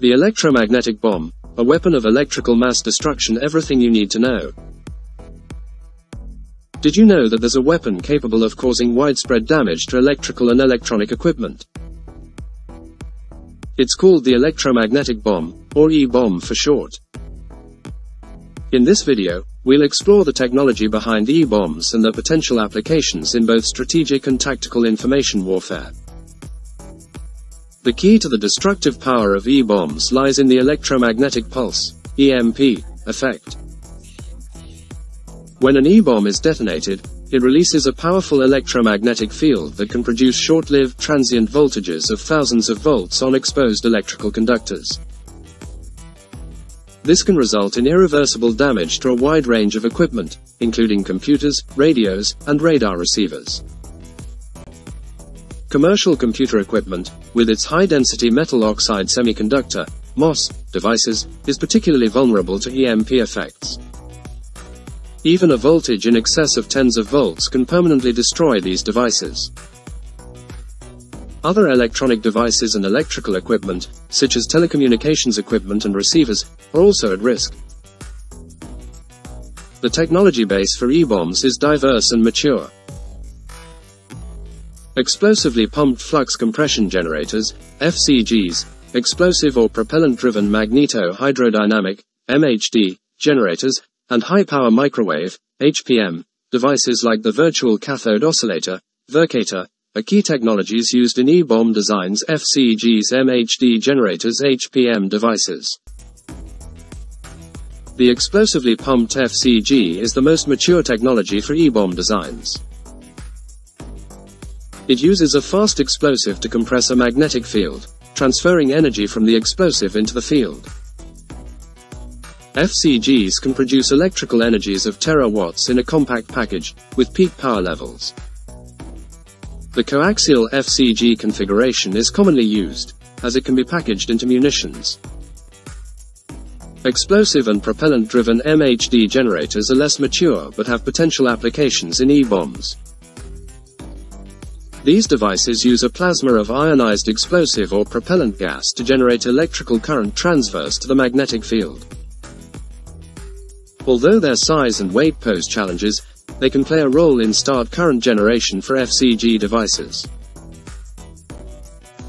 The electromagnetic bomb, a weapon of electrical mass destruction everything you need to know. Did you know that there's a weapon capable of causing widespread damage to electrical and electronic equipment? It's called the electromagnetic bomb, or E-bomb for short. In this video, we'll explore the technology behind E-bombs and their potential applications in both strategic and tactical information warfare. The key to the destructive power of E-bombs lies in the electromagnetic pulse, EMP, effect. When an E-bomb is detonated, it releases a powerful electromagnetic field that can produce short-lived transient voltages of thousands of volts on exposed electrical conductors. This can result in irreversible damage to a wide range of equipment, including computers, radios, and radar receivers. Commercial computer equipment, with its high-density metal oxide semiconductor, MOS, devices, is particularly vulnerable to EMP effects. Even a voltage in excess of tens of volts can permanently destroy these devices. Other electronic devices and electrical equipment, such as telecommunications equipment and receivers, are also at risk. The technology base for E-bombs is diverse and mature. Explosively pumped flux compression generators, FCGs, explosive or propellant-driven magneto-hydrodynamic, MHD, generators, and high-power microwave, HPM, devices like the virtual cathode oscillator, Vircator, are key technologies used in E-bomb designs FCGs MHD generators HPM devices. The explosively pumped FCG is the most mature technology for E-bomb designs. It uses a fast explosive to compress a magnetic field, transferring energy from the explosive into the field. FCGs can produce electrical energies of terawatts in a compact package, with peak power levels. The coaxial FCG configuration is commonly used, as it can be packaged into munitions. Explosive and propellant-driven MHD generators are less mature but have potential applications in E-bombs. These devices use a plasma of ionized explosive or propellant gas to generate electrical current transverse to the magnetic field. Although their size and weight pose challenges, they can play a role in start current generation for FCG devices.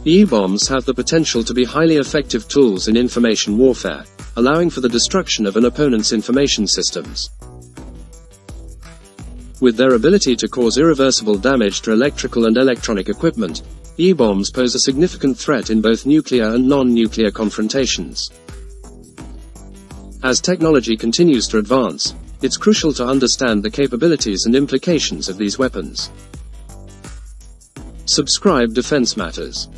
E-bombs have the potential to be highly effective tools in information warfare, allowing for the destruction of an opponent's information systems. With their ability to cause irreversible damage to electrical and electronic equipment, E-bombs pose a significant threat in both nuclear and non-nuclear confrontations. As technology continues to advance, it's crucial to understand the capabilities and implications of these weapons. Subscribe Defense Matters.